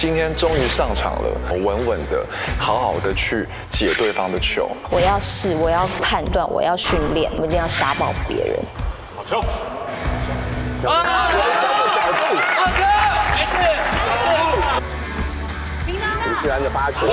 今天终于上场了，稳稳的，好好的去解对方的球。我要试，我要判断，我要训练，我一定要杀爆别人。好球！二哥，好球，没事。好球！好的八球。